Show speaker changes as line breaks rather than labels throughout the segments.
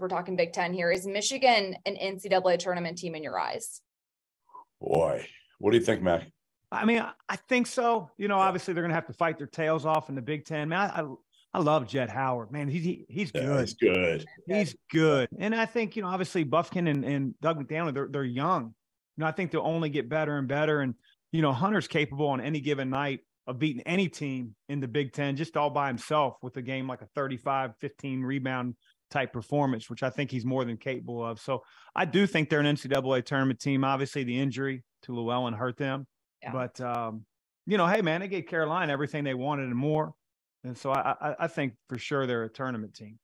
we're talking Big Ten here. Is Michigan an NCAA tournament team in your eyes?
Boy, what do you think, Mack?
I mean, I think so. You know, obviously they're going to have to fight their tails off in the Big Ten. Man, I, I, I love Jett Howard. Man, he's he, he's good. Yeah,
he's good.
He's good. And I think you know, obviously Bufkin and, and Dug McDaniel, they're they're young. You know, I think they'll only get better and better. And you know, Hunter's capable on any given night of beating any team in the Big Ten just all by himself with a game like a 35, 15 rebound type performance, which I think he's more than capable of. So I do think they're an NCAA tournament team. Obviously, the injury to Llewellyn hurt them. Yeah. But um, you know, hey man, they gave Carolina everything they wanted and more. And so I, I, I think for sure they're a tournament team.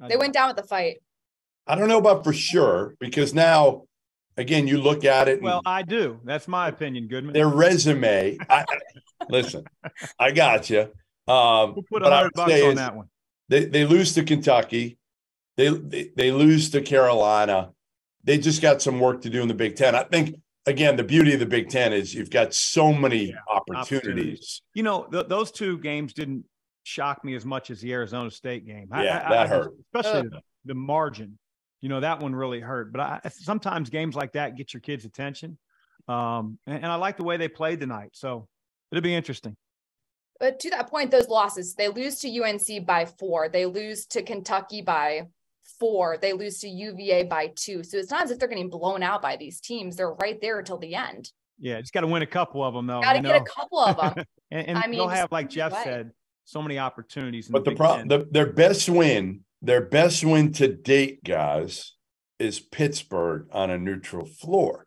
I they went down with the fight.
I don't know about for sure because now, again, you look at it.
Well, I do. That's my opinion, Goodman.
Their resume. I, listen, I got you. Um,
we'll put a hundred bucks on that one.
They they lose to Kentucky. They, they they lose to Carolina. They just got some work to do in the Big Ten. I think again, the beauty of the Big Ten is you've got so many yeah, opportunities. opportunities.
You know, th- those two games didn't shock me as much as the Arizona State game.
Yeah, I, that I, hurt,
especially the, the, margin. You know, that one really hurt. But I, sometimes games like that get your kids' attention, um, and, and I like the way they played tonight. So it'll be interesting.
But to that point, those losses, they lose to UNC by four. They lose to Kentucky by four. They lose to UVA by two. So it's not as if they're getting blown out by these teams. They're right there until the end.
Yeah, just got to win a couple of them though.
Got to get know? a couple of them.
and, and I mean, they'll have, like Jeff way. said, so many opportunities.
but the, the problem, the, their best win, their best win to date, guys, is Pittsburgh on a neutral floor.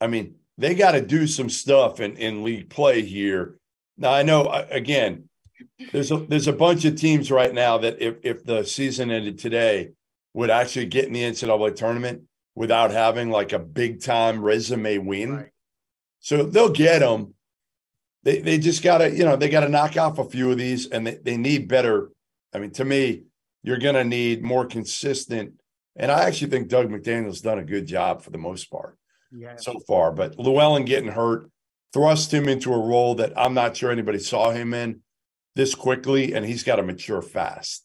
I mean, they got to do some stuff in, in league play here. Now I know again, there's a there's a bunch of teams right now that if if the season ended today would actually get in the NCAA tournament without having like a big time resume win. Right. So they'll get them. They they just gotta you know they got to knock off a few of these and they, they need better. I mean, to me, you're gonna need more consistent. And I actually think Dug McDaniel's done a good job for the most part yeah. so far. But Llewellyn getting hurt thrust him into a role that I'm not sure anybody saw him in this quickly, and he's got to mature fast.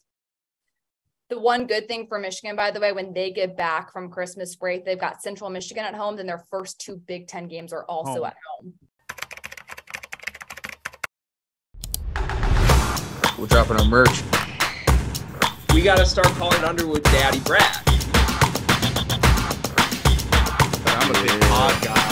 The one good thing for Michigan, by the way, when they get back from Christmas break, they've got Central Michigan at home. Then their first two Big Ten games are also home. at home.
We're dropping our merch. We got to start calling Underwood Daddy Brad. I'm a big pod guy.